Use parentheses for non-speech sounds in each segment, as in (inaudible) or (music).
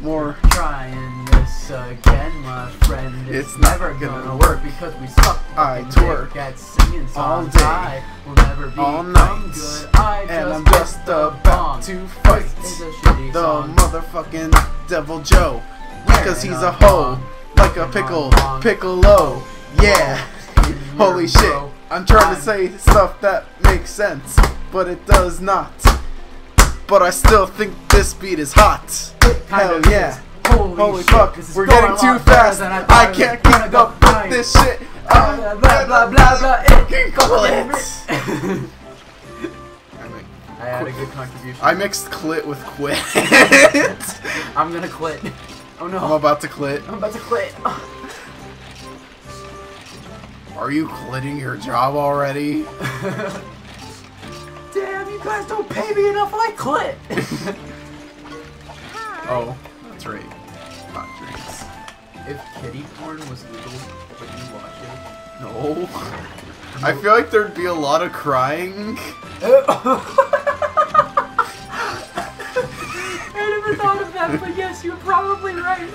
more. Trying this again, my friend. It's, It's never gonna gonna, work. work because we suck. I twerk at singing all songs. day, I will never be all night, good. I and just I'm just about to fight is a shitty the song. motherfucking Deviljho because he's a hoe, like a pickle, piccolo. Yeah. (laughs) Holy shit. I'm trying to say stuff that makes sense, but it does not. But I still think this beat is hot. Hell yeah. Holy, Holy shit, fuck, this is we're getting too fast. I, I can't keep go up with this shit. Blah, um, blah, blah, blah, blah. It I had a good contribution. I mixed clit with quit. (laughs) I'm gonna quit. Oh no. I'm about to clit. I'm about to quit. Are you quitting your job already? (laughs) Damn, you guys don't pay me enough. I quit. (laughs) Oh, that's right. Hot drinks. if kitty porn was legal, would you watch it? No. (laughs) I feel like there'd be a lot of crying. (laughs) (laughs) I never thought of that, but yes, you're probably right.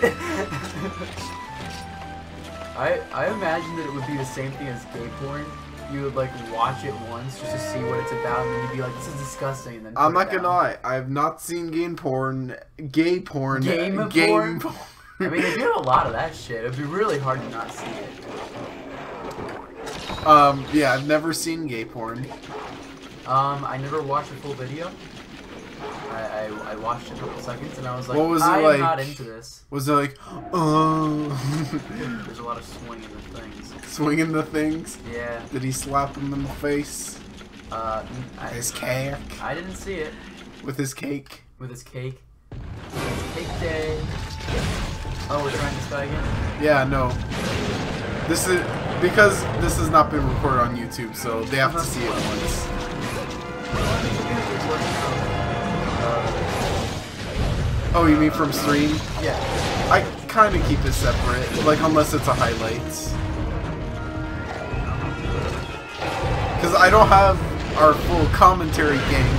I I imagine that it would be the same thing as gay porn. You would like watch it once just to see what it's about, and then you'd be like, "This is disgusting." And then I'm not gonna lie. I have not seen gay porn. Gay porn. Game game porn? I mean, they do a lot of that shit. It'd be really hard to not see it. um. Yeah, I've never seen gay porn. Um, I never watched a full video. I, I, I watched a couple seconds and I was like, What was it I'm like? not into this. Was it like, oh, (laughs) There's a lot of swinging the things. swinging the things? Yeah. Did he slap him in the face? Uh, I, His cake I didn't see it with his cake. with his cake. Cake day. Oh, we're trying this guy again. Yeah, no. This is because this has not been recorded on YouTube, so they have to see it once. Oh, you mean from stream? Yeah. I kind of keep it separate, like unless it's a highlight. Because I don't have our full commentary game.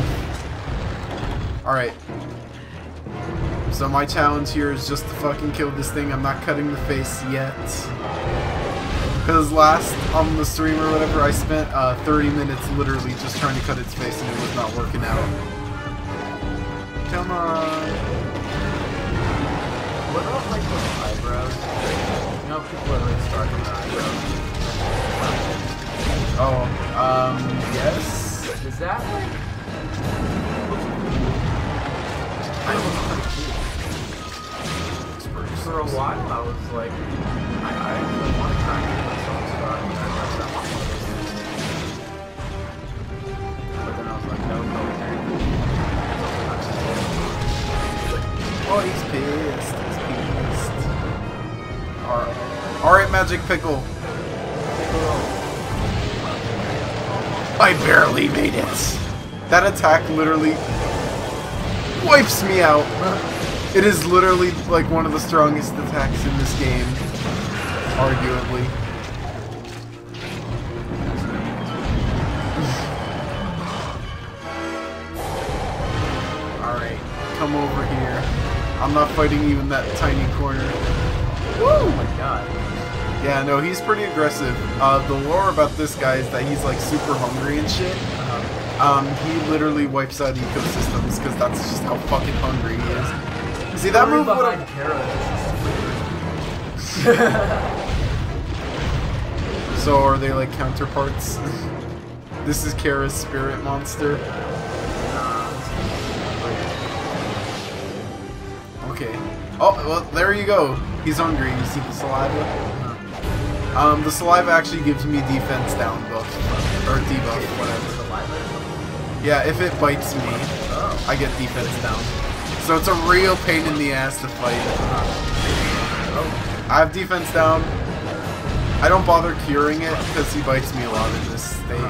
Alright. So my challenge here is just to fucking kill this thing. I'm not cutting the face yet. Because last on the stream or whatever, I spent uh, 30 minutes literally just trying to cut its face and it was not working out. Come on. What about like the eyebrows? You know, people are like starting their eyebrows. Oh, um, yes. Is that like? I don't know. For a while, I was like, I, I really want to try and get myself started. I like that one. But then I was like, no, no, Oh, he's pissed. He's pissed. Alright. Magic Pickle. I barely made it. That attack literally wipes me out. It is literally like one of the strongest attacks in this game. Arguably. Alright, come over here. I'm not fighting you in that tiny corner. Oh my god. Yeah, no, he's pretty aggressive. Uh, the lore about this guy is that he's like super hungry and shit. Um, he literally wipes out ecosystems because that's just how fucking hungry he is. See that move would have. Kara So are they like counterparts? (laughs) this is Kara's spirit monster. Okay. Oh, well, there you go. He's hungry. You see the saliva? Um, the saliva actually gives me defense down buff. Or debuff, whatever. Yeah, if it bites me, Oh. I get defense down. So it's a real pain in the ass to fight. I have defense down. I don't bother curing it because he bites me a lot in this state.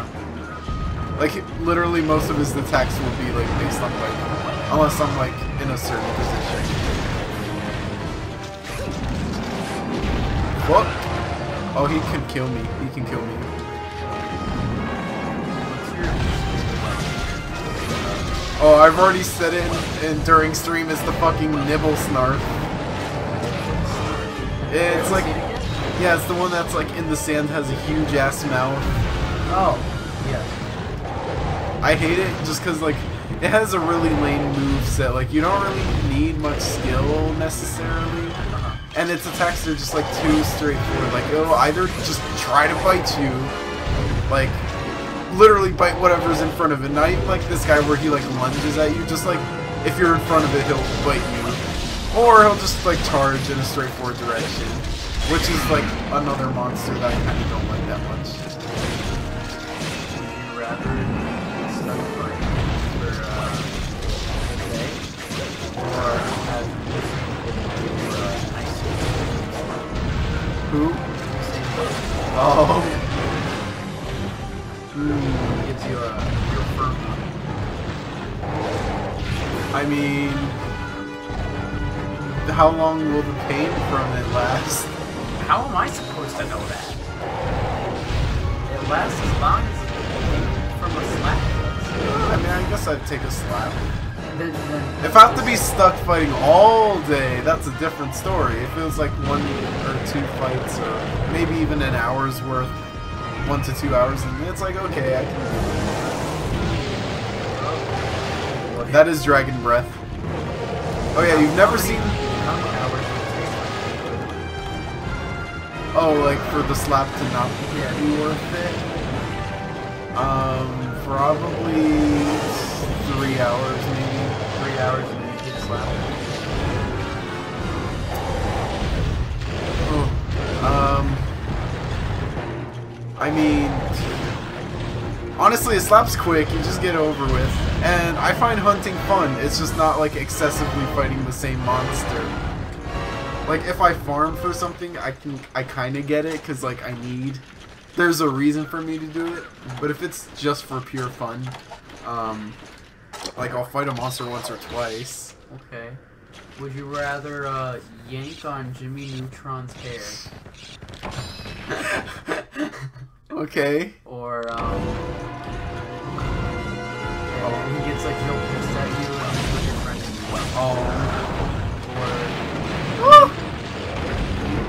Like, literally most of his attacks will be like based on biting. Unless I'm like in a certain position. Fuck! Oh, he can kill me. He can kill me. Oh, I've already said it in, in during stream is the fucking Nibelsnarf. It's like, seen it yet? yeah, it's the one that's like in the sand, has a huge ass mouth. Oh, yeah. I hate it just because like it has a really lame move set. Like you don't really need much skill necessarily. And its attacks are just like too straightforward. Like it'll either just try to bite you, like literally bite whatever's in front of it. Not even like this guy where he like lunges at you. Just like if you're in front of it, he'll bite you, or he'll just like charge in a straightforward direction, which is like another monster that I kind of don't like that much. Uh, or Who? Oh. (laughs) Hmm. gives you a real firm. I mean, how long will the pain from it last? How am I supposed to know that? It lasts as long as from a slap. I mean, I guess I'd take a slap. If I have to be stuck fighting all day, that's a different story. If it was like one or two fights, or maybe even an hour's worth, one to two hours, and it's like, okay, I can. That is Dragon Breath. Oh yeah, you've never seen. Oh, like for the slap to not be worth it. Um, probably three hours. Three hours and then you take a slap. Um, I mean, honestly, it slap's quick. You just get over with, and I find hunting fun. It's just not like excessively fighting the same monster. Like if I farm for something, I can I kind of get it because like I need. There's a reason for me to do it, but if it's just for pure fun, um, like I'll fight a monster once or twice. Okay. Would you rather uh, yank on Jimmy Neutron's hair, (laughs) Okay. or um, yeah, he gets like real pissed at you and he's with your friend and you went, Oh. or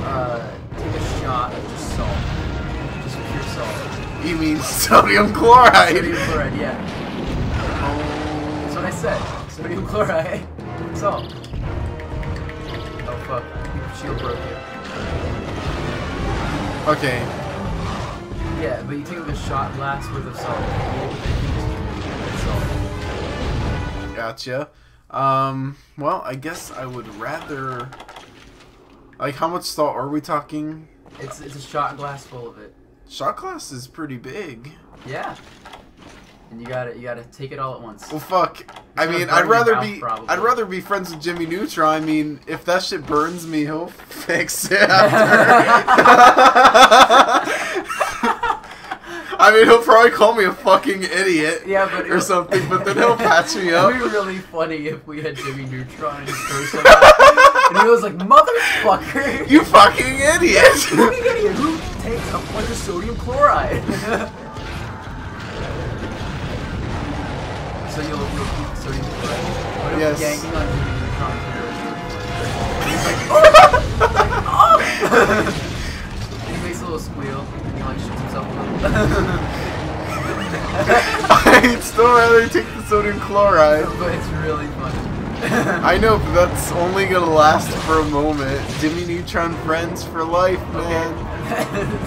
uh, take a shot of just salt, just pure salt. You mean sodium chloride? Sodium chloride, yeah. Said. Sodium chloride. Salt. Oh fuck. Your shield broke it. Okay. Yeah, but you take a shot glass worth of salt. Salt. Gotcha. Um, well, I guess I would rather. Like, how much salt are we talking? It's it's a shot glass full of it. Shot glass is pretty big. Yeah. And you gotta you gotta take it all at once. Well, fuck. I mean, I'd rather be. probably. I'd rather be friends with Jimmy Neutron. I mean, if that shit burns me, he'll (laughs) fix it (laughs) after. (laughs) I mean, he'll probably call me a fucking idiot. Yeah, but or something, but then he'll patch me up. It'd be really funny if we had Jimmy Neutron and just curse him out. and he was like, "Motherfucker, You fucking idiot! fucking idiot! Who takes a bunch of sodium chloride?" So you'll, you'll chloride. What Yes. yanking on hair? he makes a little squeal and he like shoots himself. (laughs) I'd still rather take the sodium chloride. but it's really funny. (laughs) I know, but that's only gonna last for a moment. Jimmy Neutron friends for life, man.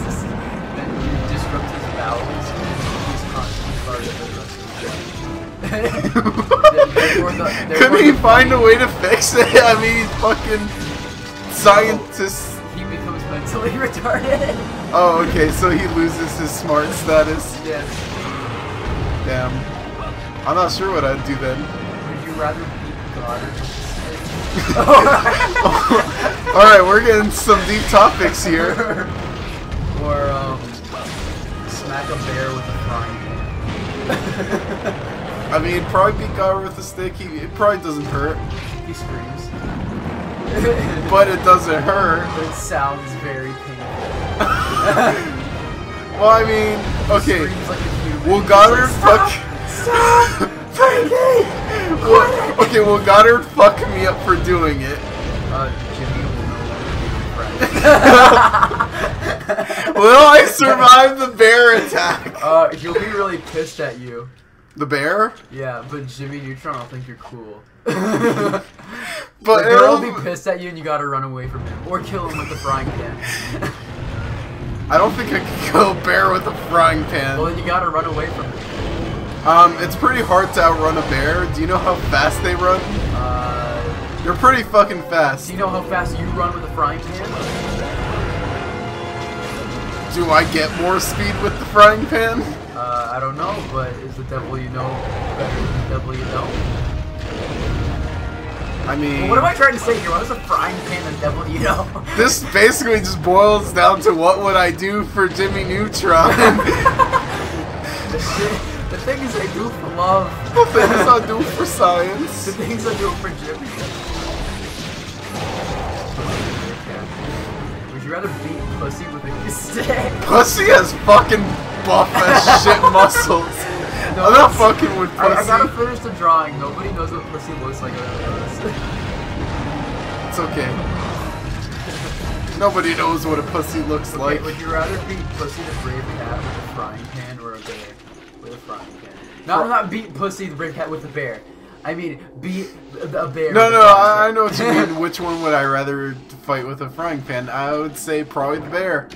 Just- (laughs) then you disrupt his bowels and he's constantly farting for the rest of the Couldn't he find a way to fix it? I mean, he's fucking scientist. He becomes mentally (laughs) retarded. Oh, okay, so he loses his smart status. yes. Damn. I'm not sure what I'd do then. Would you rather beat God or (laughs) just Alright, we're getting some deep topics here. or um, smack a bear with a frying pan? (laughs) I mean, probably beat God with a stick. He, it probably doesn't hurt, he screams. (laughs) but it doesn't hurt. It sounds very painful. (laughs) Well, I mean, okay. Like. Will Goddard like, fuck? Stop! Frankie! (laughs) Well, okay, will Goddard fuck me up for doing it? Uh, Jimmy will no longer be your friend. Will I survive the bear attack? uh, he'll be really pissed at you. The bear? Yeah, but Jimmy Neutron will think you're cool. (laughs) But the girl will be pissed at you and you gotta run away from him. Or kill him with the frying pan. I don't think I can kill a bear with a frying pan. well, then you gotta run away from him. Um, it's pretty hard to outrun a bear. Do you know how fast they run? Uh, They're pretty fucking fast. do you know how fast you run with a frying pan? Do I get more speed with the frying pan? I don't know, but is the devil you know better than the devil you know? I mean, Well, what am I trying to say here? What is a frying pan and devil you know? (laughs) this basically just boils down to what would I do for Jimmy Neutron? (laughs) (laughs) the, things I do for love. the things I do for science. The things I do for Jimmy. Would you rather beat pussy with a stick? Pussy has fucking buff as shit muscles. I'm not fucking with I, I gotta finish the drawing. Nobody knows what pussy looks like other than us. It's okay. Nobody knows what a pussy looks Okay, like. would you rather beat pussy the brave cat with a frying pan or a bear with a frying pan? No, not beat pussy the brave cat with a bear. I mean, beat a bear. No, no, I, I know what you mean. (laughs) Which one would I rather fight with a frying pan? I would say probably the bear.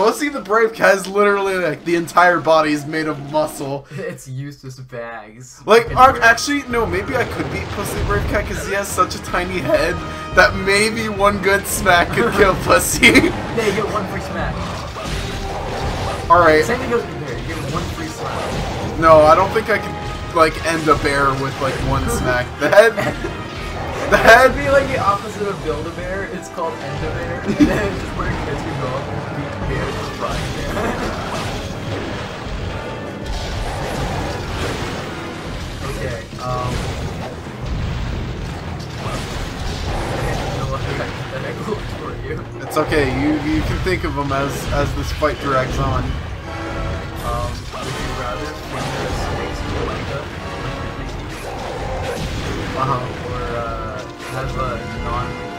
Pussy the Brave Cat is literally like the entire body is made of muscle. (laughs) It's useless bags. Like, Fucking ar- bear. actually, no, maybe I could beat Pussy the Brave Cat because he has such a tiny head that maybe one good smack could (laughs) kill Pussy. Yeah, you get one free smack. Alright, Same thing goes with bear. You get one free smack. no, I don't think I can like, end a bear with, like, one smack. The head. The (laughs) That'd head. be like the opposite of build a bear. It's called end a bear. And then it's just where kids can go up and beat bear with a frying pan. okay. Um. Okay, you know what? That I cool for you. It's okay. You you can think of them as as this fight drags on. Um, would you rather finger a snake's cloaca Uh huh. or uh, have a non-lethal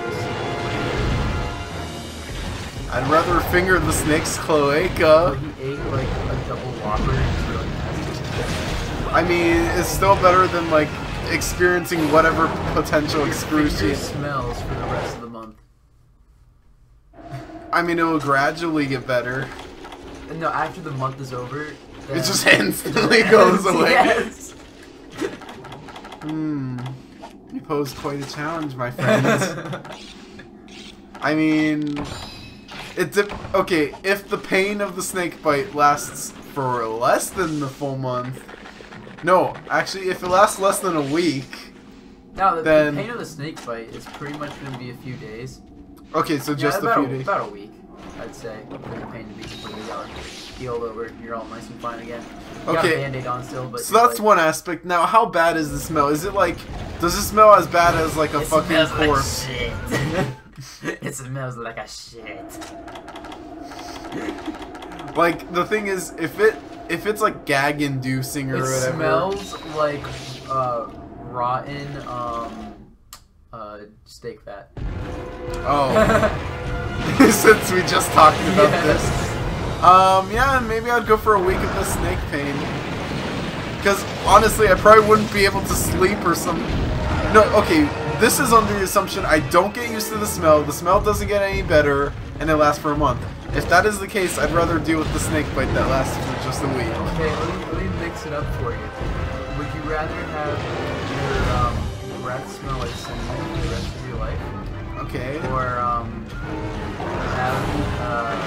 I'd rather finger the snake's cloaca. he ate like a double whopper really. I mean, it's still better than like experiencing whatever potential excruciating. smells for the rest of the month. I mean, it will gradually get better. No, after the month is over, It just (laughs) instantly (laughs) goes away. Yes. (laughs) Hmm. You pose quite a challenge, my friends. I mean, it dep- okay. If the pain of the snake bite lasts for less than the full month, no, actually, if it lasts less than a week, Now the, Then- the pain of the snake bite is pretty much going to be a few days. okay, so Yeah, just a about few a, days. About a week, I'd say, for the pain to be completely gone, healed over. You're all nice and fine again. You a Okay. on still, but So that's like, one aspect. Now, how bad is the smell? Is it like, does it smell as bad as like a It fucking like corpse? shit. (laughs) (laughs) it smells like a shit. Like the thing is, if it if it's like gag inducing or It whatever. It smells like uh, rotten um, uh, steak fat. Oh, (laughs) (laughs) since we just talked about this. Um, yeah, maybe I'd go for a week of the snake pain. Because honestly, I probably wouldn't be able to sleep or some. No, okay. This is under the assumption I don't get used to the smell. The smell doesn't get any better, and it lasts for a month. If that is the case, I'd rather deal with the snake bite that lasts for just a week. Okay, let me, let me mix it up for you. Would you rather have your um, breath smell like cinnamon for the rest of your life, Okay. or um, have uh,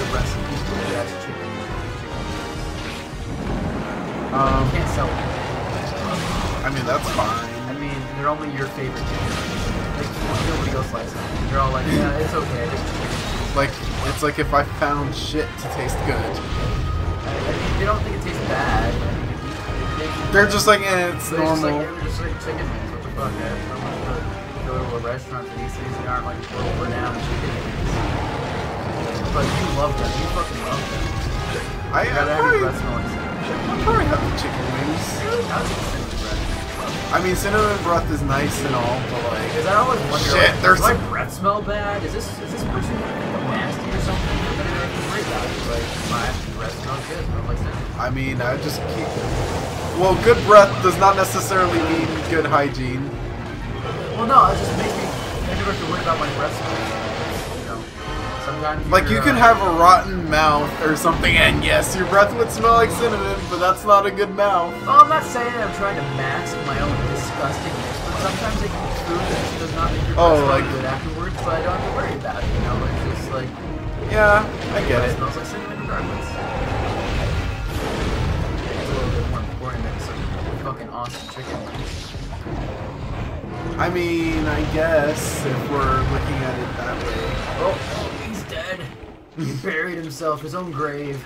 the recipe for the best chicken? chicken. Um, You can't sell them. I mean that's fine. They're only your favorite chicken. Like nobody else likes them. They're all like, yeah, it's okay. (laughs) Like it's like if I found shit to taste good. I, I mean, they don't think it tastes bad. I mean, if you, if they, They're just like, eh, it's They're just like, normal. they're just like chicken wings. What the fuck? I don't want to go to a restaurant for these things. They aren't like world renowned chicken wings. But you love them. You fucking love them. I, I gotta have your probably. I probably have the chicken wings. I mean, cinnamon breath is nice and all, but like, Because I always wonder, Shit, like, there's does my breath smell bad? Is this is this person nasty or something? I have to about it. Like, my breath smells good. I'm like. I mean, I just keep. Well, good breath does not necessarily mean good hygiene. Well, no, it just makes me. I never have to worry about my breath smell. Sometimes Like you can have a rotten mouth or something, and yes, your breath would smell like cinnamon, but that's not a good mouth. Well, I'm not saying I'm trying to mask my own disgustingness, but sometimes I eat food that it does not make your breath Oh, smell like- good afterwards, but I don't have to worry about it. You know, it's just like Yeah, I get it it. smells like cinnamon regardless. It's a little bit more important than some fucking awesome chicken wings. I mean, I guess if we're looking at it that way. Oh. He buried himself, his own grave.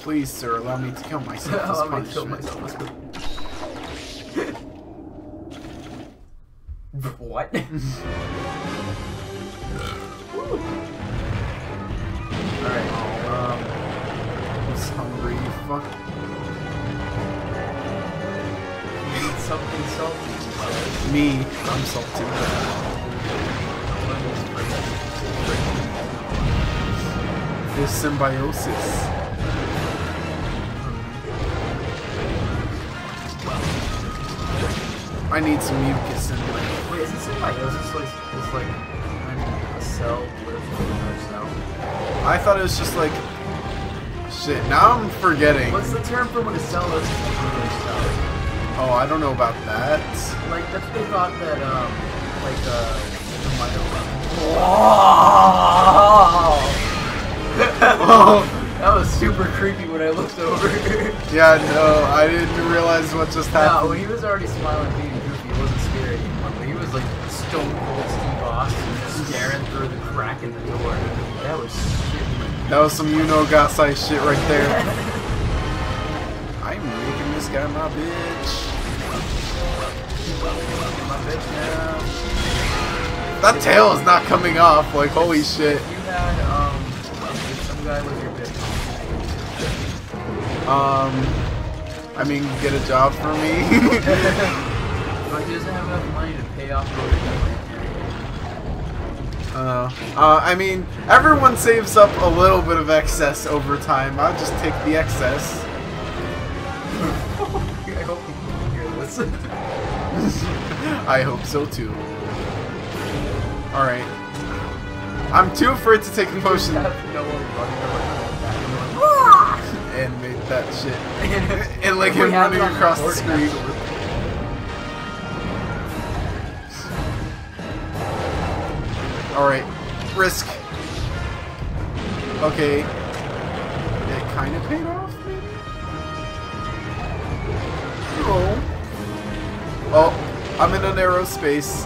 Please, sir, allow me to kill myself as (laughs) Allow me to kill myself. (laughs) (laughs) What? Alright, um, I'm hungry. Fuck. you need something salty. Me, I'm salty. This symbiosis. I need some mucus in my. Wait, is it symbiosis like, is like when a cell with another cell? I thought it was just like. Shit, now I'm forgetting. What's the term for when a cell lives with another cell? Oh, I don't know about that. Like, that's what they thought that, um, like, uh, the (laughs) Oh, That was super creepy when I looked over. yeah, no, I didn't realize what just no, happened. when he was already smiling, being goofy, it wasn't scary anymore. But he was like stone cold Steve Austin, just staring through the crack in the door. That was shit. That was some you know Gasai shit right there. (laughs) I'm making this guy my bitch. My bitch now. That tail is not coming off. Like holy shit. Guy was your Um, I mean, get a job for me. (laughs) but he doesn't have enough money to pay off uh, uh, I mean, everyone saves up a little bit of excess over time. I'll just take the excess. (laughs) I hope you can hear this. (laughs) I hope so too. Alright. I'm too afraid to take a potion Have (laughs) no one running around like that. (laughs) and make that shit. (laughs) And, like him running across the screen. Alright. Risk. Okay. It kind of paid off, maybe? Oh. Oh, I'm in a narrow space.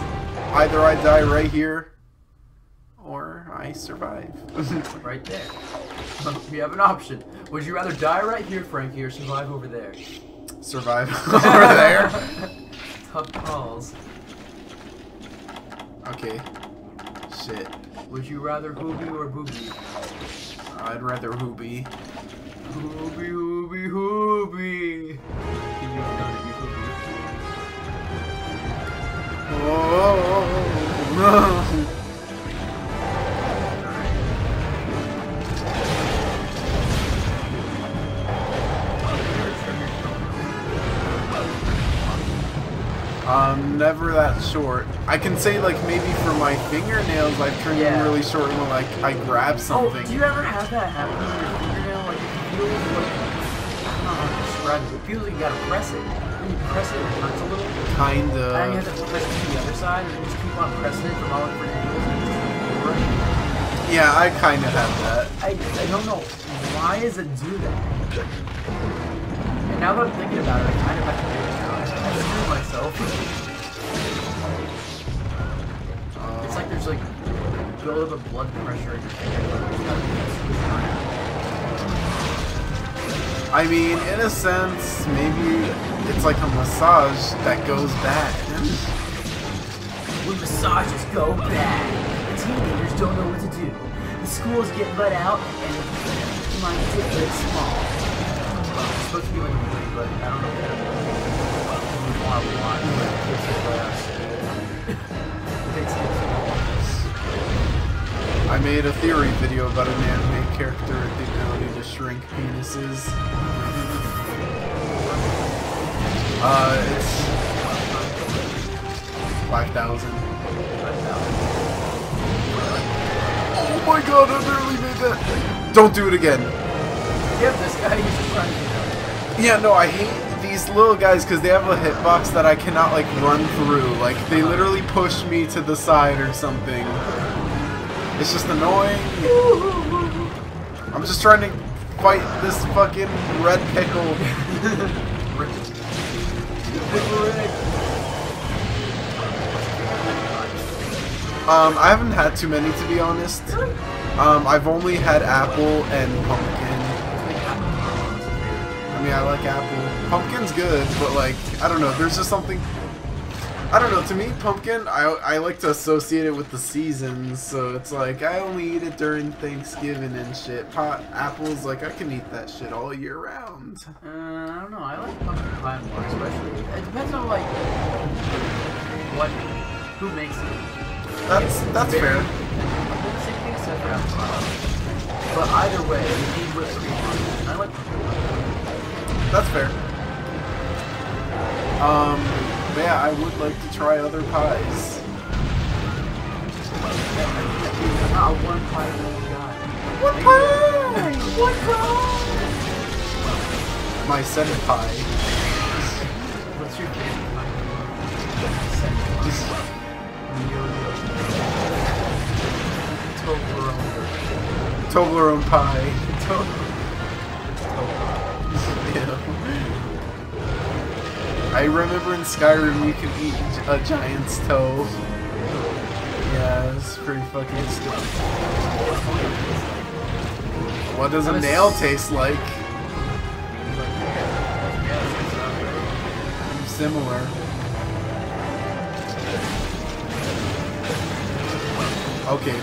Either I die right here, I survive. (laughs) Right there. We have an option. Would you rather die right here, Frankie, or survive over there? survive (laughs) (laughs) over there. Tough calls. Okay. Shit. Would you rather hoobie or booby? I'd rather Hoobie. Hoobie, hoobie, hoobie. Can Um, never that short. I can say like maybe for my fingernails I've turned Yeah. them really short when like I grab Oh, something. do you ever have that happen with your fingernail? Like it feels like I don't know how to describe it. It feels like you gotta press it. When you press it, it hurts a little. And then you have to press it to the other side, and just keep on pressing it from all different angles. And just over. Yeah, I kinda have that. I, I don't know why does it do that. Now that I'm thinking about it, I kind of have to do it now. I screw myself. It's like there's like build up of blood pressure in your finger. I mean, in a sense, maybe it's like a massage that goes bad. When massages go bad, the teenagers don't know what to do. The schools get let out, and my dick gets small. Supposed to be like a movie, but I don't know if that's. I made a theory video about an anime character with the ability to shrink penises. Uh, it's 5,000. Oh my god, I barely made that! Don't do it again. Yeah, this guy he's just trying to get out. Yeah, no, I hate these little guys because they have a hitbox that I cannot, like, run through. Like, they literally push me to the side or something. It's just annoying. I'm just trying to fight this fucking red pickle. Um, I haven't had too many to be honest. Um, I've only had apple and pumpkin. I like apple. Pumpkin's good, but like, I don't know. There's just something. I don't know. To me, pumpkin, I I like to associate it with the seasons. So it's like I only eat it during Thanksgiving and shit. Pot apples, like I can eat that shit all year round. Uh, I don't know. I like pumpkin pie more, especially. It depends on like what who makes it. That's that's fair. I'm gonna say except for apple. But either way, you need whipped cream on it. I like. That's fair. Um, but yeah, I would like to try other pies. Not one pie one guy. What pie? What pie? My senpai. What's your favorite pie? Senpai. Toblerone. Toblerone pie. Toblerone. I remember in Skyrim you could eat a giant's toe. Yeah, it's pretty fucking stupid. What does a nail taste like? Similar. Okay,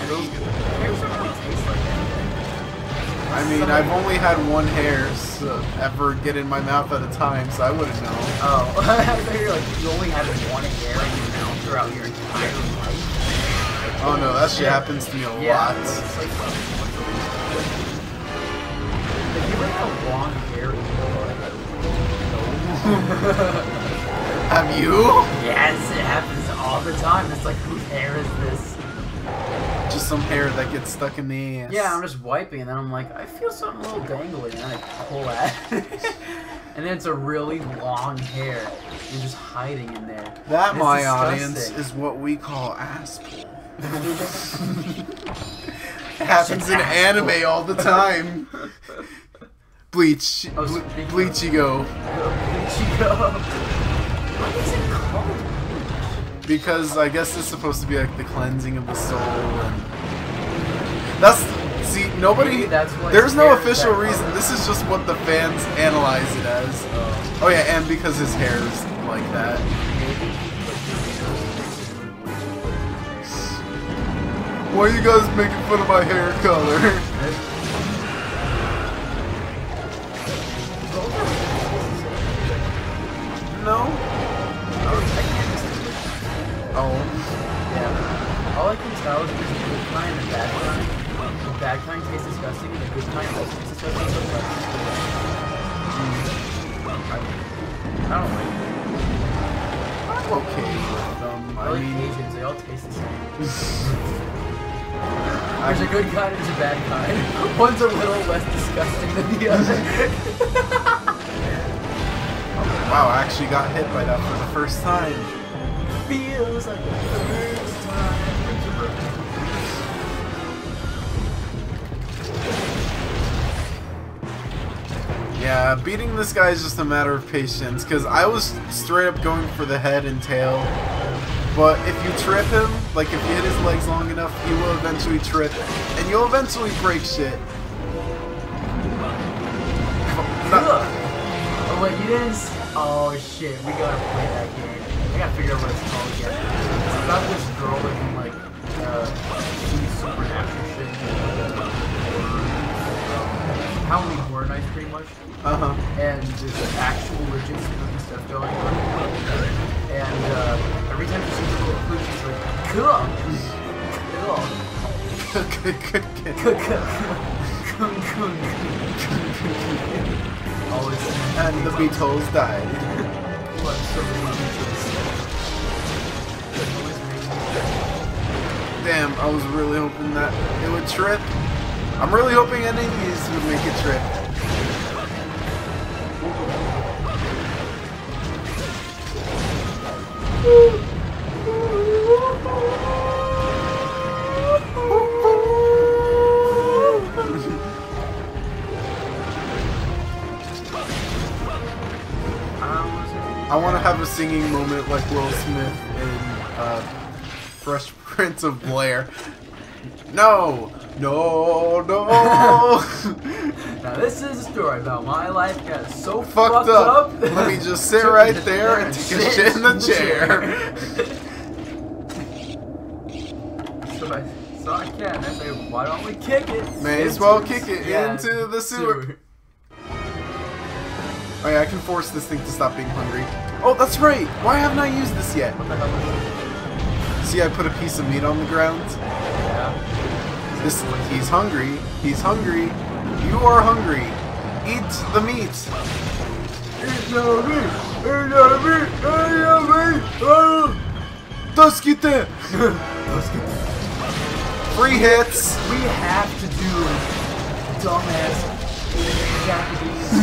I mean, I've only had one hair so, ever get in my mouth at a time, so I wouldn't know. Oh, (laughs) I thought you were like you only had one hair in your mouth throughout your entire life. Oh no, that shit happens to me a Yeah. lot. It's like, Have you ever had long hair in your life? (laughs) Have you? Yes, it happens all the time. It's like, whose hair is this? Some hair that gets stuck in the ass. Yeah, I'm just wiping, and then I'm like, I feel something a little dangly, and then I pull at it. (laughs) and then it's a really long hair, and just hiding in there. That, my disgusting. audience, is what we call ass pull. (laughs) happens in anime all the time. Bleach. Oh, Ble- of- Bleachigo. (laughs) Because I guess it's supposed to be like the cleansing of the soul and that's see nobody Maybe that's what there's no official reason. Color. this is just what the fans analyze it as. Oh. oh yeah and because his hair is like that. Why are you guys making fun of my hair color? (laughs) No All I can tell there's a good kind and a bad kind. The bad kind tastes disgusting, and the good kind also tastes disgusting. So like, I, I don't like it. I'm okay with them I I like mean Asians, they all taste the same. There's a good kind and there's a bad kind. (laughs) One's a little less disgusting than the other. (laughs) wow I actually got hit by that for the first time Feels like Yeah, beating this guy is just a matter of patience, because I was straight up going for the head and tail. But if you trip him, like if you hit his legs long enough, he will eventually trip, and you'll eventually break shit. Oh you didn't. Oh shit, we gotta play that game. I gotta figure out what it's called again. It's about this girl can like uh, supernatural shit. Halloween Horror Nights, pretty much. uh-huh. And there's like, actual legit spooky stuff going on. And uh, every time she sees a little clue, she Cool. Cool. (laughs) Always. (laughs) and the Beatles died. What, so many Beatles. Always makes me Damn, I was really hoping that it would trip. I'm really hoping any of these would make it trip. I want to have a singing moment like Will Smith in uh, Fresh Prince of Blair. No, no, no. (laughs) Now this is a story about my life got so Fucked up. Let me just sit (laughs) right there and take a shit in the chair. (laughs) so I saw a cat and I said, why don't we kick it? May as well kick it yeah, into the sewer. Oh yeah, I can force this thing to stop being hungry. Oh, that's right. Why haven't I used this yet? What the hell is See, I put a piece of meat on the ground. It? This, he's hungry. He's hungry. You are hungry. Eat the meat. Eat the meat! Eat the meat! Eat the meat! Oh! Duskite. Let's get Free hits. We have to do dumbass Japanese (laughs)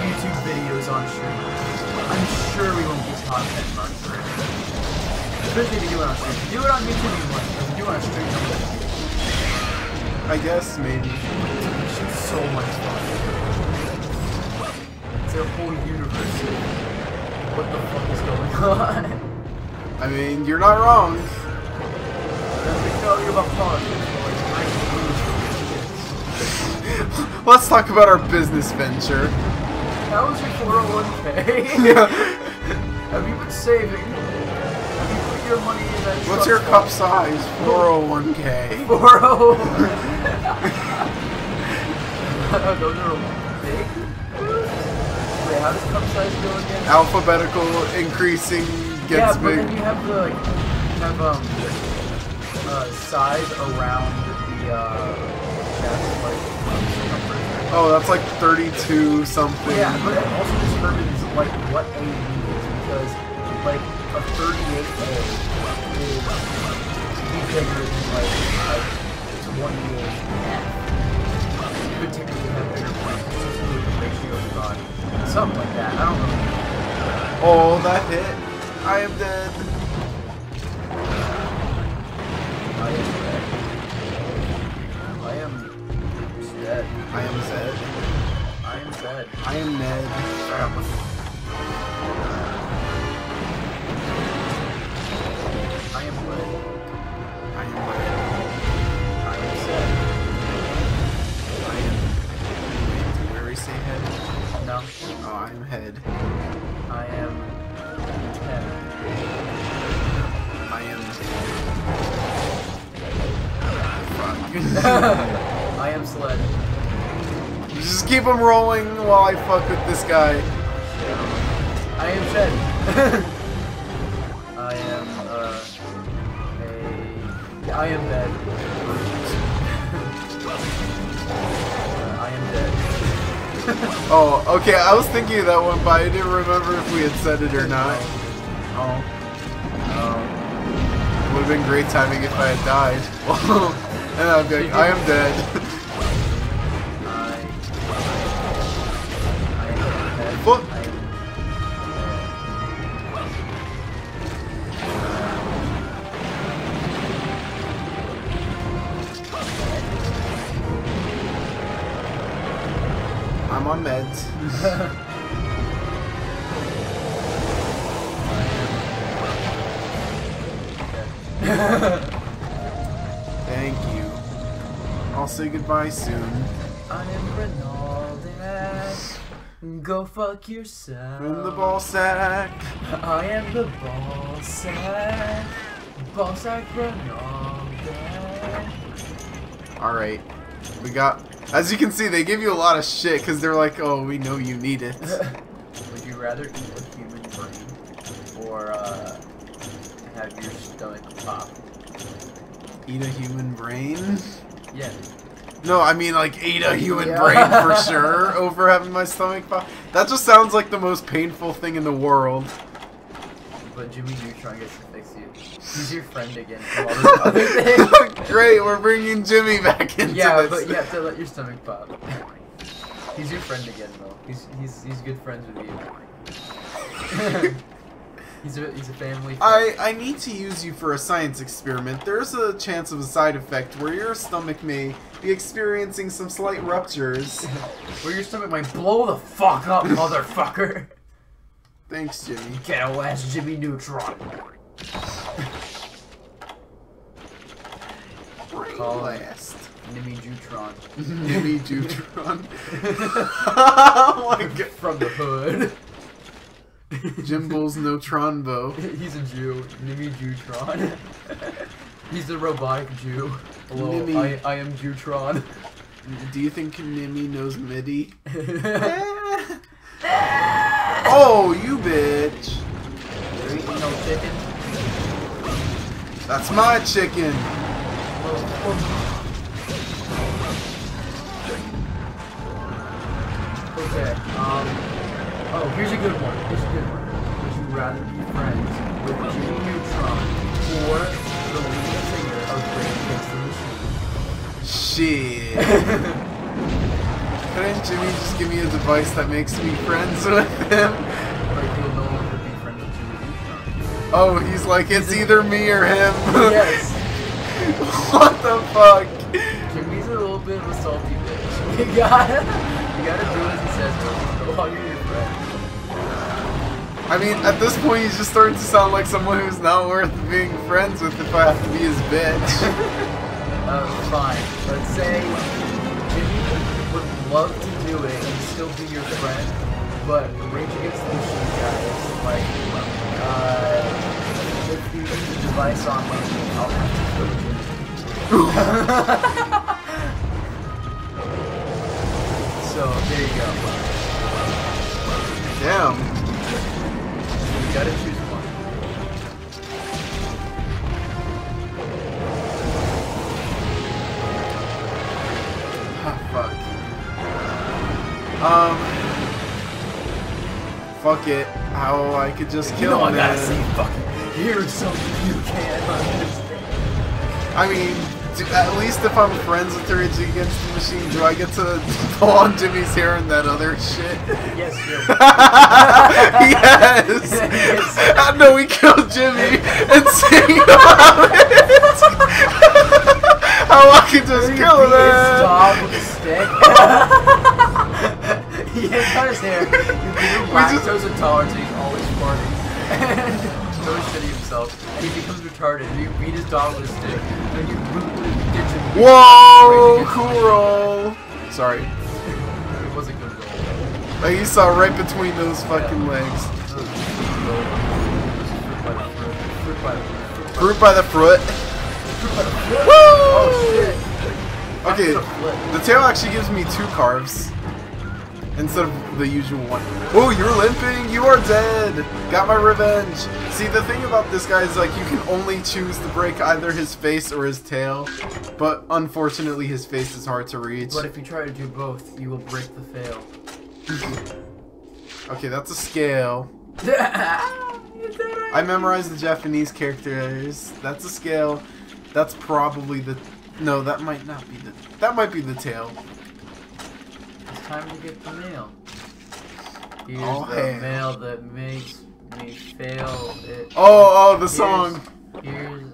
YouTube videos on stream. I'm sure we won't get content on stream. Especially if you do it on stream. Do it on YouTube you want. Do it on stream. I guess maybe. It's just so much fun. It's a whole universe. What the fuck is going (laughs) on? I mean, you're not wrong. Let me tell you about politics. boys. I hate Let's talk about our business venture. That was your 401k? Yeah. (laughs) Have you been saving? Put your money in that What's your cup size? 401k. 401. (laughs) Those are big? Wait, how does cup size go again? Alphabetical increasing yeah, gets but big. then you have the like, have um uh, size around the uh chest, like. Oh, that's like 32 something. Yeah, but it also determines like what A is because like a 38A is bigger than like a 28F. You could technically have bigger to the ratio of the body. Something like that. I don't know. Oh, that hit. I am dead. I am dead. I am dead. I am Zed. I am dead. I am Ned. I am lit. I am Red. I am sad. I am. Wait, did we say head? No. Oh, I am head. I am ten. I am. Fuck. I am sled. Just keep him rolling while I fuck with this guy. I am shed. (laughs) I am dead. I am dead. (laughs) Oh, okay. I was thinking of that one, but I didn't remember if we had said it or not. Oh. Oh. oh. Would have been great timing if I had died. (laughs) and I'd be like, I am dead. (laughs) I on meds. Thank you. I'll say goodbye soon. I am Ronaldo. Go fuck yourself. From the ball sack. I am the ball sack. Ball sack Ronaldo. Alright. We got. As you can see, they give you a lot of shit because they're like, oh, we know you need it. (laughs) Would you rather eat a human brain or uh, have your stomach pop? Eat a human brain? Yeah. No, I mean like eat a human Yeah. brain for (laughs) sure over having my stomach pop. That just sounds like the most painful thing in the world. But Jimmy Neutron gets to fix you. He's your friend again from all (laughs) those other things. Great, we're bringing Jimmy back into Yeah, this. but you have to let your stomach pop. He's your friend again, though. He's he's he's good friends with you. (laughs) he's a he's a family. Friend. I, I need to use you for a science experiment. There's a chance of a side effect where your stomach may be experiencing some slight ruptures. (laughs) Where your stomach might blow the fuck up, motherfucker. Thanks, Jimmy. Ghetto ass Jimmy Neutron. Call it. Last. Nimmy Jutron. (laughs) Jimmy Jutron. (laughs) oh my god. From the hood. Jimbo's no Tronbo. (laughs) He's a Jew. Nimmy Jutron. He's a robotic Jew. Hello. I, I am Jutron. Do you think Nimmy knows MIDI? oh, you bitch. There ain't no chicken. That's my chicken. Okay, um, oh, here's a good one. Here's a good one. Would you rather be friends with Jimmy Neutron or the lead singer of Rage Against the Machine? Shit. Couldn't Jimmy just give me a device that makes me friends with him? Like, you'll no longer be friends with Jimmy Neutron. Oh, he's like, it's either me or him. yes, what the fuck? Jimmy's a little bit of a salty bitch. (laughs) You gotta, you gotta do as he says, bro. he's no longer your friend. I mean, at this point, he's just starting to sound like someone who's not worth being friends with if I have to be his bitch. (laughs) Uh, fine. Let's say Jimmy would love to do it and still be your friend, but Rage Against the Machine guys, like, uh, if you use the device on me, I'll have to. (laughs) so, there you go. Damn. You gotta choose one. Ah, fuck. Um. Fuck it. How I could just You kill know I him. gotta say fucking, here's something you can't understand. I mean, do, at least if I'm friends with Rage Against the Machine, do I get to (laughs) pull on Jimmy's hair and that other shit? Yes, (laughs) yes! Yes. I know we killed Jimmy and sing about it! How I could just kill beat his dog with a stick. (laughs) he ain't cut his hair. Just- lactose intolerance and he's always farting. and he's always shitting himself. And he becomes retarded. You beat his dog with a stick. And you brutally ditch him. Whoa! Cool roll! Sorry. It was a good goal. Like you saw right between those fucking legs. It was a good goal. It was fruit by the fruit. Fruit by the fruit. Fruit by the fruit. Woo! Oh shit. Okay, That's a flip. the tail actually gives me two carves instead of the usual one. Oh, you're limping. You are dead. Got my revenge. See, the thing about this guy is like you can only choose to break either his face or his tail, but unfortunately his face is hard to reach. But if you try to do both, you will break the fail. (laughs) Okay, that's a scale. I (laughs) I memorized the Japanese characters. That's a scale. That's probably the. No, that might not be the. That might be the tail. Time to get the mail. Here's Oh, the hey. mail that makes me fail it. Oh, oh, the Here's- song. Here's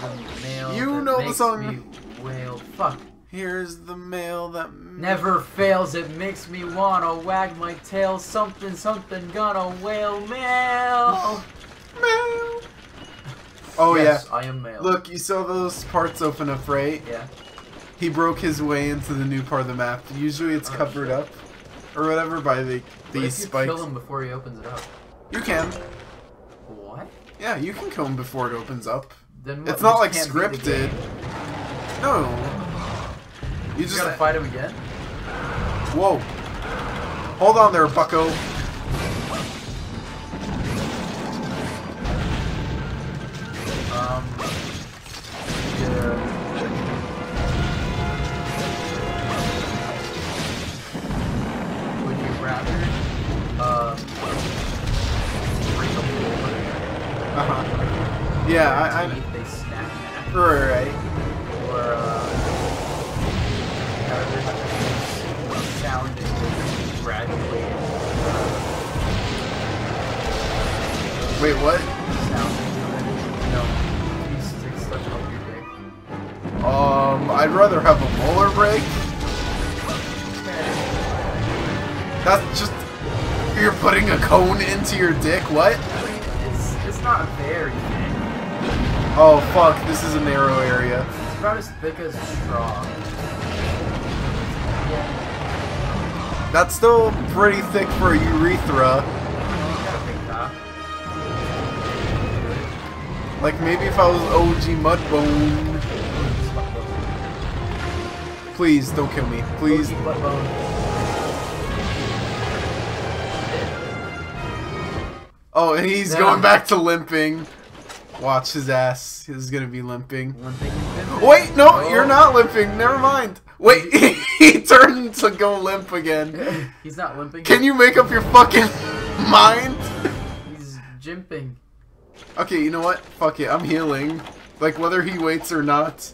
the mail You that know the song. me wail. Fuck. Here's the mail that. Never fails, it makes me wanna wag my tail. Something, something, gonna wail mail. Mail. (laughs) Oh yes, yeah. I am male. Look, you saw those parts open up, right? Yeah. He broke his way into the new part of the map. Usually it's Oh, covered up or whatever by the What if you spikes. kill him before he opens it up? You can. What? Yeah, you can kill him before it opens up. Then what? It's not like scripted. No. You You just gotta fight him again? Whoa. Hold on there, bucko. Um, Yeah, I, I teeth, they snap back. right. Or, uh, however that sounding graduated, uh, Wait, what? sounding, no, these sticks stuck up your dick. Um, I'd rather have a molar break. That's just you're putting a cone into your dick. What? I mean, it's, it's not very. Oh fuck! This is a narrow area. It's about as thick as a straw. Yeah, That's still pretty thick for a urethra. you got a big cock. Like maybe if I was OG Mudbone. Please don't kill me. Please. Oh, and he's Yeah. going back to limping. Watch his ass. He's gonna be limping. Thing Wait, no, Oh. you're not limping. Never mind. Wait, (laughs) he turned to go limp again. He's not limping. Can you make up your fucking (laughs) mind? He's jimping. Okay, you know what? Fuck it, I'm healing. Like, whether he waits or not.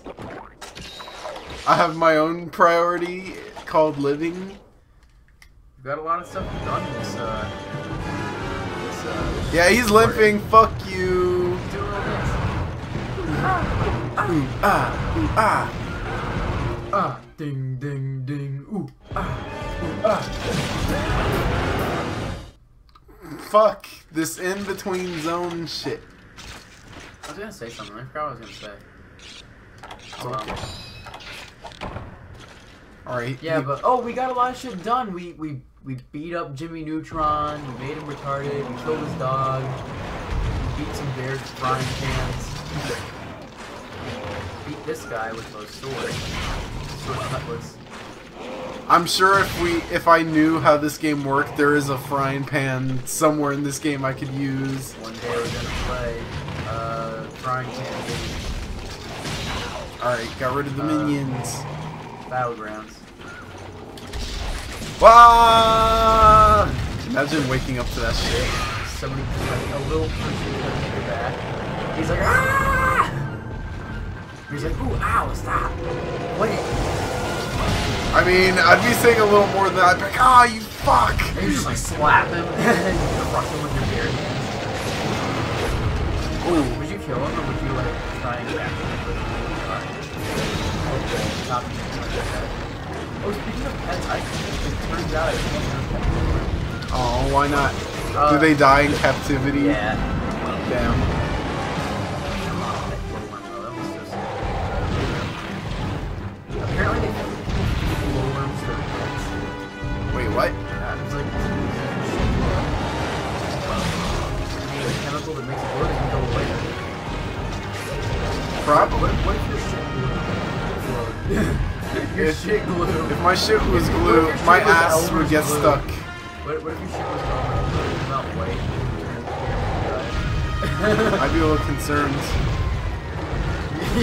I have my own priority called living. We've got a lot of stuff done this, uh... This, uh... this Yeah, he's recording. limping. Fuck you. Ooh, ah, ooh, ah. Ah, ding, ding, ding. Ooh, ah, ooh, ah. Fuck this in between zone shit. I was gonna say something. I forgot what I was gonna say. Um, okay. Alright. Yeah, but oh, we got a lot of shit done. We we we beat up Jimmy Neutron. We made him retarded. We killed his dog. We beat some bears frying pans. (laughs) This guy with a sword. Sword cutlass. I'm sure if we if I knew how this game worked, there is a frying pan somewhere in this game I could use. One day we're gonna play uh, frying pan game Alright, got rid of the Uh, minions. battlegrounds. Wah! Imagine waking up to that shit. Somebody like a little person your back. He's like ah. He's like ooh ow stop. Wait. I mean, I'd be saying a little more than that. I'd be like, ah, you fuck! And you just like slap him (laughs) and you crush him with your hands. Ooh. Would you kill him or would you like try and back him Okay, stop him like that. Oh, speaking of pets, I it turns out I can't have pets. Oh, why not? Uh, Do they die in captivity? Yeah. Damn. Probably. What, if your shit glowed? your If- shit glowed. If my shit was if glue, my ass would get glue? stuck. What, what if your shit was? Not white. I'd be a little concerned.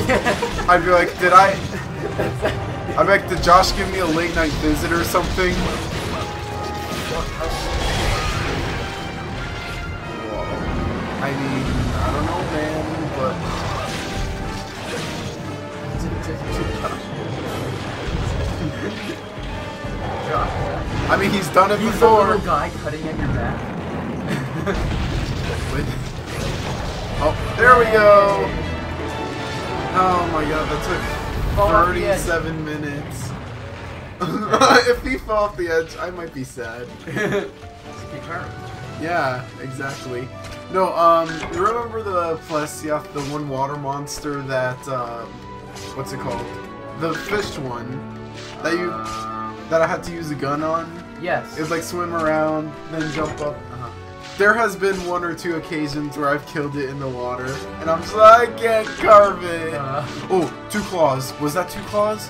yeah. (laughs) I'd be like, did I? I'd be like, did Josh give me a late night visit or something? I mean, I don't know, man, but I mean, he's done it he's before. little guy cutting at your back. (laughs) Oh, there we go. Oh my god, that took Fall off the edge. 37 minutes. (laughs) if he fell off the edge, I might be sad. (laughs) Just keep turning. Yeah, exactly. No, um, you remember the Plesioth, the one water monster that, um, what's it called? The fish one that you, Um, that I had to use a gun on? yes. It was like swim around, then jump up. Uh-huh. There has been one or two occasions where I've killed it in the water, and I'm just like, I can't carve it. Uh, Oh, two claws. Was that two claws?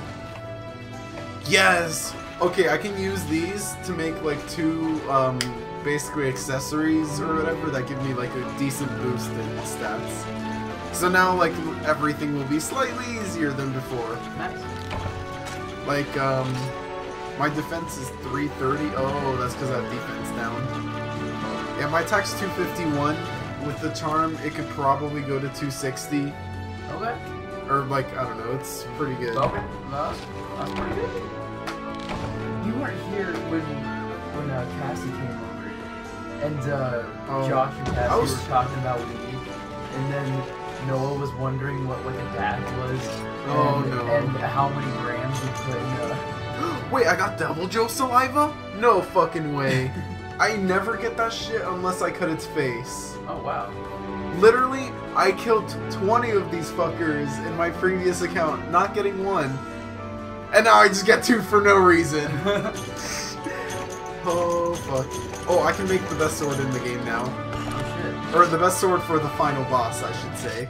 Yes. Okay, I can use these to make like two, um, basically accessories or whatever that give me like a decent boost in stats. So now like everything will be slightly easier than before. nice. Like, um, my defense is 330. Oh, that's because I have defense down. Yeah, my attack's 251, with the charm, it could probably go to 260. Okay. Or, like, I don't know, it's pretty good. Okay. That's, that's pretty good. You weren't here when when uh, Cassie came over, and uh, Oh. Josh and Cassie was- were talking about weed, and then Noah was wondering what like a dab was. Oh, and, no. And how many grams you put in. Uh, Wait, I got Deviljho saliva? No fucking way. (laughs) I never get that shit unless I cut its face. oh wow. Literally, I killed 20 of these fuckers in my previous account, not getting one. And now I just get two for no reason. (laughs) Oh, fuck. Oh, I can make the best sword in the game now. oh Or the best sword for the final boss, I should say.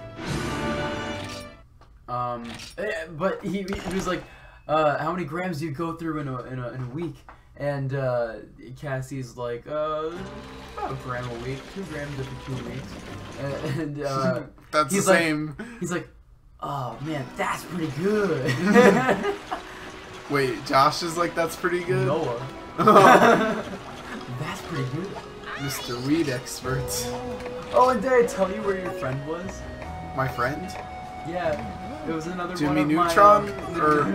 Um, eh, but he, he was like, uh, how many grams do you go through in a in a, in a week? And uh, Cassie's like, uh, about a gram a week, two grams every two weeks. And, (laughs) and uh, (laughs) That's he's the like- same. he's like, oh man, that's pretty good. (laughs) Wait, Josh is like, that's pretty good? Noah, Oh, that's pretty good. Mr. Weed Expert. Oh, and did I tell you where your friend was? My friend? Yeah, it was another Jimmy one of Neutron, my, uh, (laughs) or-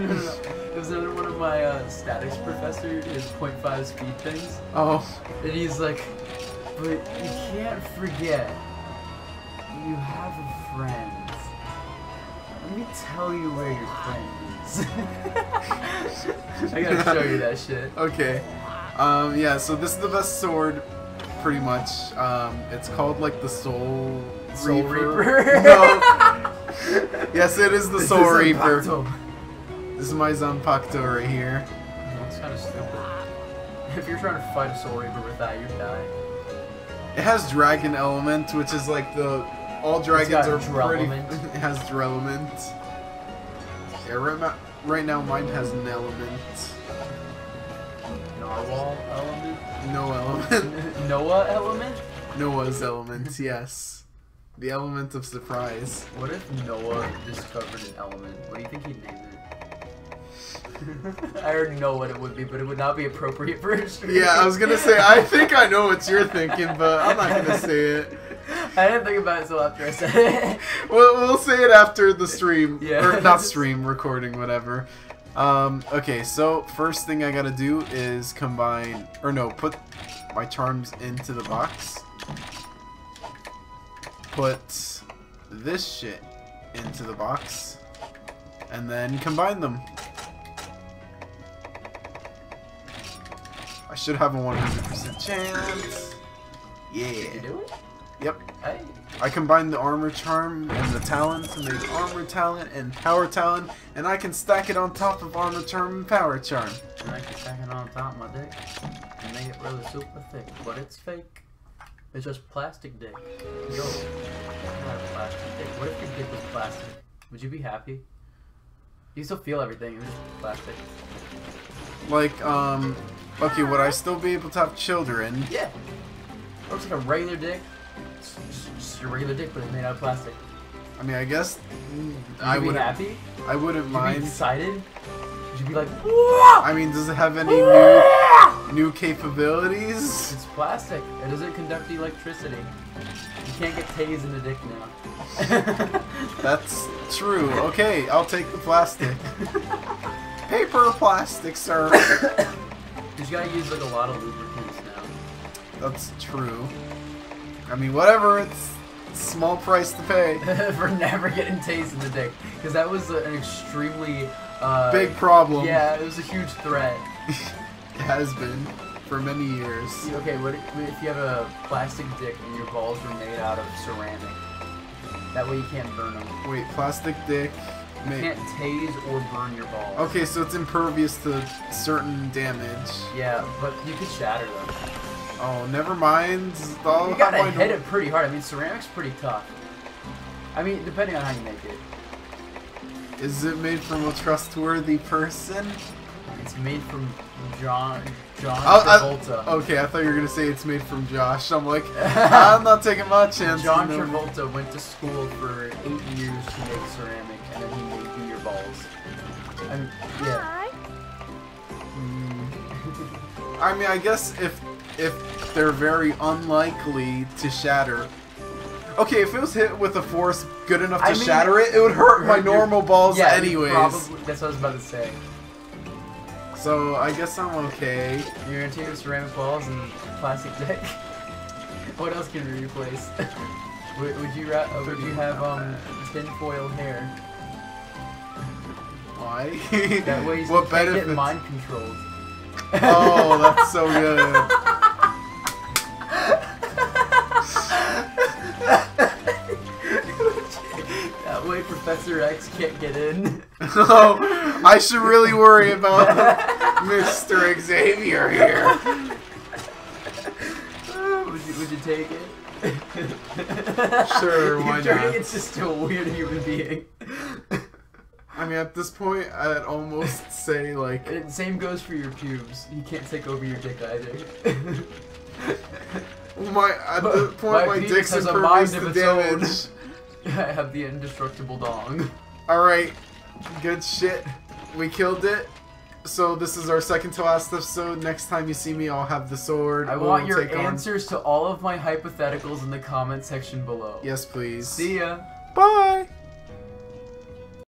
it was another one of my uh, statics professor, his 0.5 speed things, Oh, and he's like, but you can't forget, you have a friend. Let me tell you where your friend is. (laughs) I gotta show you that shit. okay. Um, yeah, so this is the best sword, pretty much. Um, it's called, like, the Soul, Soul Reaper. Reaper. no. (laughs) yes, it is the This Soul is Reaper. Impacto. This is my Zanpakuto right here. That's kind of stupid. If you're trying to fight a Soul Reaper with that, you die. It has Dragon Element, which is like the... All dragons are pretty... (laughs) It has Drelement. Yeah, right, right now mine has an element. Narwhal element? No (laughs) element. Noah element? Noah's element, yes. The element of surprise. What if Noah discovered an element? What do you think he'd name it? (laughs) I already know what it would be, but it would not be appropriate for a stream. Yeah, I was gonna say, I think I know what you're thinking, but I'm not gonna say it. (laughs) I didn't think about it until after I said it. (laughs) We'll, we'll say it after the stream. Yeah. Or not stream, recording, whatever. Um, okay, so first thing I gotta do is combine, or no, put my charms into the box. Put this shit into the box. And then combine them. I should have a 100% chance. Yeah. Did you do it? Yep. Hey. I combined the armor charm and the talent to make armor talent and power talent, and I can stack it on top of armor charm and power charm. And I can stack it on top of my dick and make it really super thick, but it's fake. It's just plastic dick. Yo, not a plastic dick. What if your dick was plastic? Would you be happy? You still feel everything. It was just plastic. Like, um, okay, would I still be able to have children? Yeah. Looks like a regular dick. It's just, your regular dick, but it's made out of plastic. I mean, I guess Would I you be happy? I wouldn't Would you be excited? Would you be like, I mean, does it have any new new capabilities? It's plastic. It doesn't conduct electricity. You can't get tased in the dick now. (laughs) (laughs) That's true. Okay, I'll take the plastic. (laughs) Paper or plastic, sir. (coughs) You gotta use like a lot of lubricants now. That's true. I mean, whatever. It's a small price to pay. for never getting tased in the dick. Cause that was an extremely uh, Big problem. Yeah, it was a huge threat. Has been for many years. Okay, what if you have a plastic dick and your balls were made out of ceramic? That way you can't burn them. Wait, plastic dick. You can't tase or burn your balls. Okay, so it's impervious to certain damage. Yeah, but you could shatter them. Oh, never mind. I'll You gotta hit it pretty hard. I mean, ceramic's pretty tough. I mean, depending on how you make it. Is it made from a trustworthy person? It's made from John John I'll- I- Travolta. Okay, I thought you were gonna say it's made from Josh. I'm like, (laughs) I'm not taking my chances. John no. Travolta went to school for eight years to make ceramic, and then he made beer balls. I mean, yeah. Mm. I mean, I guess if if they're very unlikely to shatter, okay, if it was hit with a force good enough to I mean, shatter it, it would hurt my normal balls yeah, anyways. Probably, that's what I was about to say. So I guess I'm okay. You're take the ceramic balls and plastic deck. (laughs) what else can we replace? (laughs) would, would you uh, would you have um tinfoil hair? Why? That way you (laughs) what can't benefits? get mind controlled. Oh, that's so good. Professor X can't get in. (laughs) oh, I should really worry about Mr. Xavier here. would you would you take it? (laughs) Sure, (laughs) why You're turning not? into just a weird human being. I mean, at this point, I'd almost say like, same goes for your pubes. He can't take over your dick either. my at the point My my, dick's has a impervious mind to of its own. damage. I (laughs) have the indestructible dong. All right, good shit. We killed it. So this is our second to last episode. Next time you see me, I'll have the sword. I We'll want your take on- answers to all of my hypotheticals in the comment section below. Yes, please. See ya. Bye.